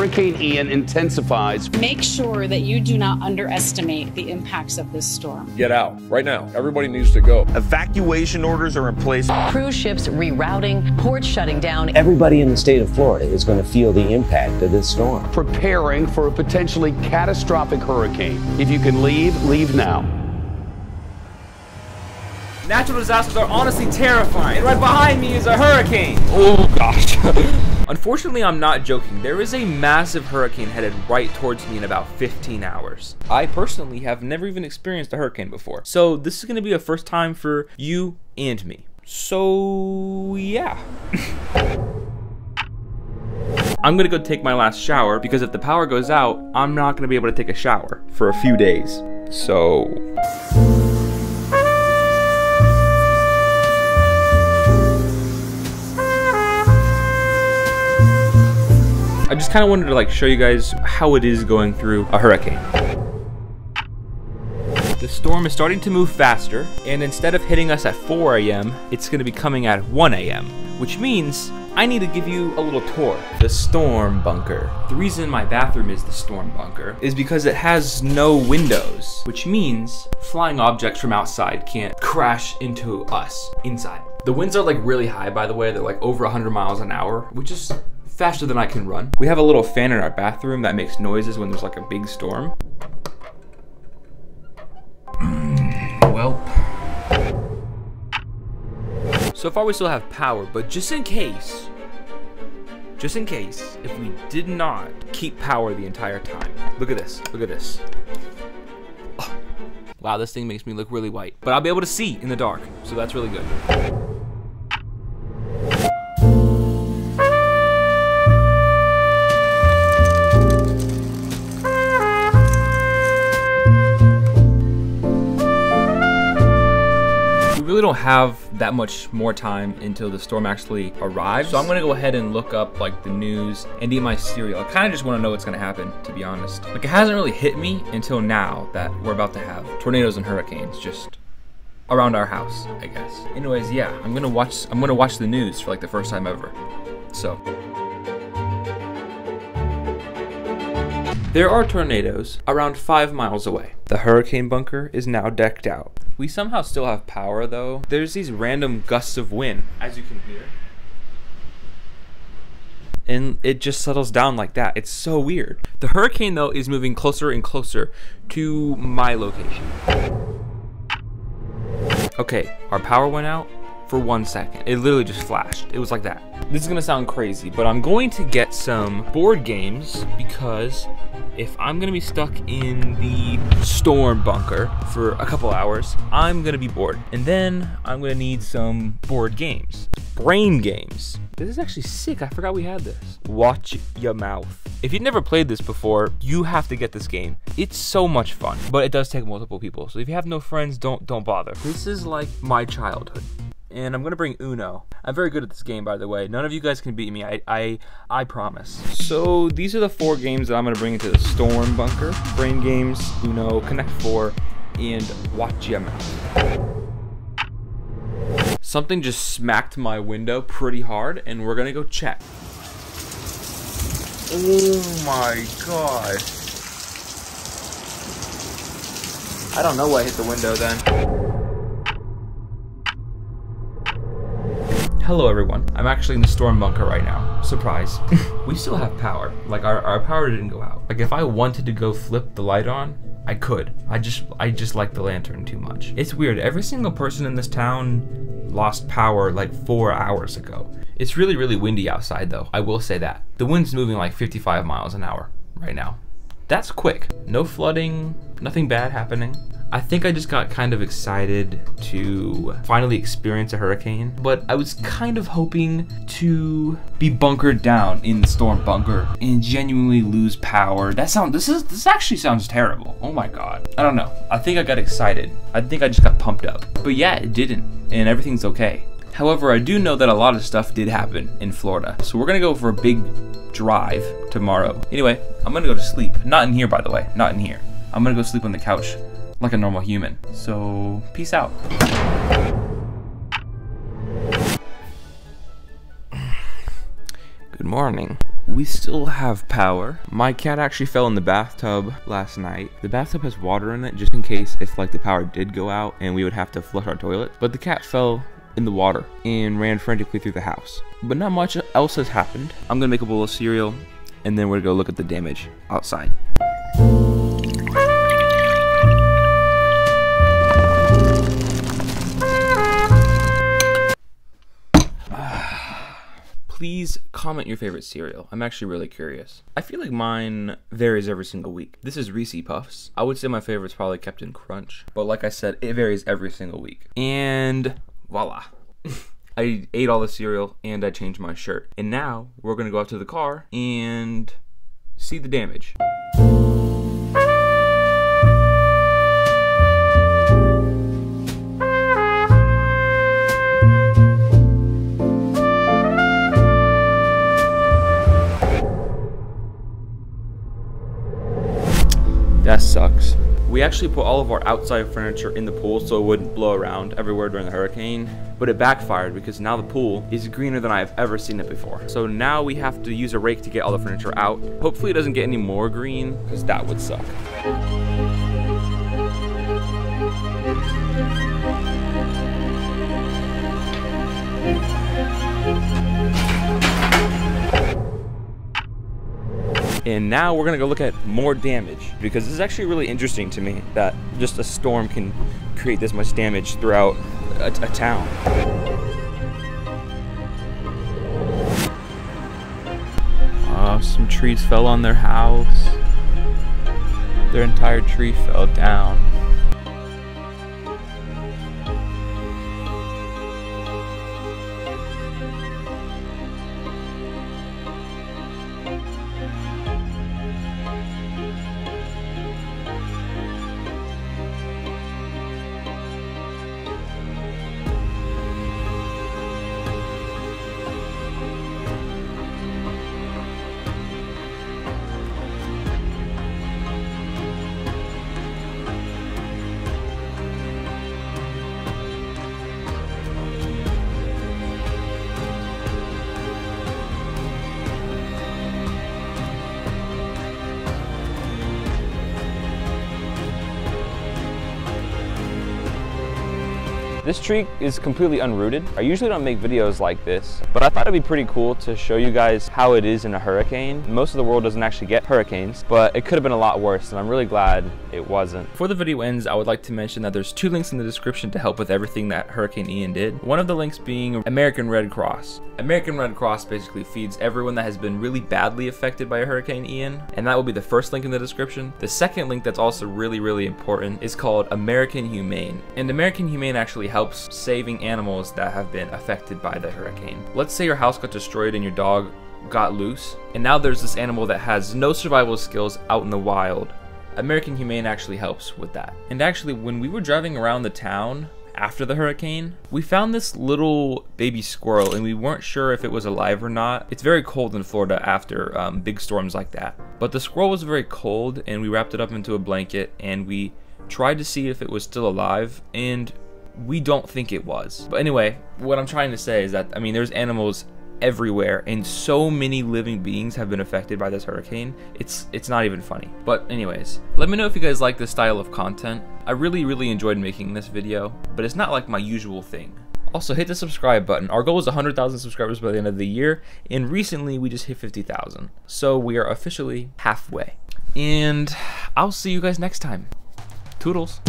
Hurricane Ian intensifies. Make sure that you do not underestimate the impacts of this storm. Get out right now. Everybody needs to go. Evacuation orders are in place. Cruise ships rerouting, ports shutting down. Everybody in the state of Florida is going to feel the impact of this storm. Preparing for a potentially catastrophic hurricane. If you can leave, leave now. Natural disasters are honestly terrifying. Right behind me is a hurricane. Oh gosh. Unfortunately, I'm not joking. There is a massive hurricane headed right towards me in about 15 hours. I personally have never even experienced a hurricane before. So this is going to be a first time for you and me. So yeah. I'm gonna go take my last shower because if the power goes out, I'm not gonna be able to take a shower for a few days. So just kind of wanted to like show you guys how it is going through a hurricane. The storm is starting to move faster, and instead of hitting us at 4 a.m., it's going to be coming at 1 a.m., which means I need to give you a little tour. The storm bunker. The reason my bathroom is the storm bunker is because it has no windows, which means flying objects from outside can't crash into us inside. The winds are like really high, by the way. They're like over 100 miles an hour, which is faster than I can run. We have a little fan in our bathroom that makes noises when there's like a big storm. Mm, well. So far we still have power, but just in case, just in case, if we did not keep power the entire time. Look at this, look at this. Oh. Wow, this thing makes me look really white. But I'll be able to see in the dark, so that's really good. Really don't have that much more time until the storm actually arrives. So I'm gonna go ahead and look up like the news and eat my cereal. I kind of just want to know what's gonna happen, to be honest. Like it hasn't really hit me until now that we're about to have tornadoes and hurricanes just around our house, I guess. Anyways, yeah, I'm gonna watch. I'm gonna watch the news for like the first time ever. So. There are tornadoes around five miles away. The hurricane bunker is now decked out. We somehow still have power though. There's these random gusts of wind, as you can hear. And it just settles down like that. It's so weird. The hurricane though is moving closer and closer to my location. Okay, our power went out for one second. It literally just flashed. It was like that. This is gonna sound crazy, but I'm going to get some board games because if I'm gonna be stuck in the storm bunker for a couple hours, I'm gonna be bored. And then I'm gonna need some board games. Brain games. This is actually sick. I forgot we had this. Watch your mouth. If you've never played this before, you have to get this game. It's so much fun, but it does take multiple people. So if you have no friends, don't don't bother. This is like my childhood and I'm gonna bring Uno. I'm very good at this game, by the way. None of you guys can beat me. I, I, I promise. So these are the four games that I'm gonna bring into the Storm Bunker: Brain Games, Uno, Connect Four, and Watch Your Mouth. Something just smacked my window pretty hard, and we're gonna go check. Oh my god. I don't know what hit the window then. Hello everyone, I'm actually in the storm bunker right now. Surprise. we still have power. Like our, our power didn't go out. Like if I wanted to go flip the light on, I could. I just I just like the lantern too much. It's weird. Every single person in this town lost power like four hours ago. It's really, really windy outside though. I will say that. The wind's moving like 55 miles an hour right now. That's quick. No flooding, nothing bad happening. I think I just got kind of excited to finally experience a hurricane, but I was kind of hoping to be bunkered down in the storm bunker and genuinely lose power. That sound this is this actually sounds terrible. Oh my god. I don't know. I think I got excited. I think I just got pumped up. But yeah, it didn't, and everything's okay. However, I do know that a lot of stuff did happen in Florida. So we're gonna go for a big drive tomorrow. Anyway, I'm gonna go to sleep. Not in here, by the way. Not in here. I'm gonna go sleep on the couch like a normal human. So, peace out. Good morning. we still have power. My cat actually fell in the bathtub last night. The bathtub has water in it just in case if like the power did go out and we would have to flush our toilet. But the cat fell in the water and ran frantically through the house. But not much else has happened. I'm gonna make a bowl of cereal and then we're gonna go look at the damage outside. Please comment your favorite cereal. I'm actually really curious. I feel like mine varies every single week. This is Reese Puffs. I would say my favorite's probably Captain Crunch, but like I said, it varies every single week. And voila. I ate all the cereal and I changed my shirt. And now we're gonna go out to the car and see the damage. We actually put all of our outside furniture in the pool so it wouldn't blow around everywhere during the hurricane, but it backfired because now the pool is greener than I've ever seen it before. So now we have to use a rake to get all the furniture out. Hopefully it doesn't get any more green because that would suck. And now we're gonna go look at more damage because this is actually really interesting to me that just a storm can create this much damage throughout a, a town. Uh, some trees fell on their house. Their entire tree fell down. This tree is completely unrooted. I usually don't make videos like this, but I thought it'd be pretty cool to show you guys how it is in a hurricane. Most of the world doesn't actually get hurricanes, but it could have been a lot worse, and I'm really glad it wasn't. Before the video ends, I would like to mention that there's two links in the description to help with everything that Hurricane Ian did. One of the links being American Red Cross. American Red Cross basically feeds everyone that has been really badly affected by Hurricane Ian, and that will be the first link in the description. The second link that's also really, really important is called American Humane, and American Humane actually helps saving animals that have been affected by the hurricane. Let's say your house got destroyed and your dog got loose, and now there's this animal that has no survival skills out in the wild. American Humane actually helps with that. And actually, when we were driving around the town after the hurricane, we found this little baby squirrel and we weren't sure if it was alive or not. It's very cold in Florida after um, big storms like that. But the squirrel was very cold and we wrapped it up into a blanket and we tried to see if it was still alive and we don't think it was. But anyway, what I'm trying to say is that, I mean, there's animals everywhere and so many living beings have been affected by this hurricane it's it's not even funny. But anyways let me know if you guys like this style of content. I really really enjoyed making this video but it's not like my usual thing. Also hit the subscribe button. Our goal is 100000 subscribers by the end of the year and recently we just hit 50000 so we are officially halfway. And i'll see you guys next time. Toodles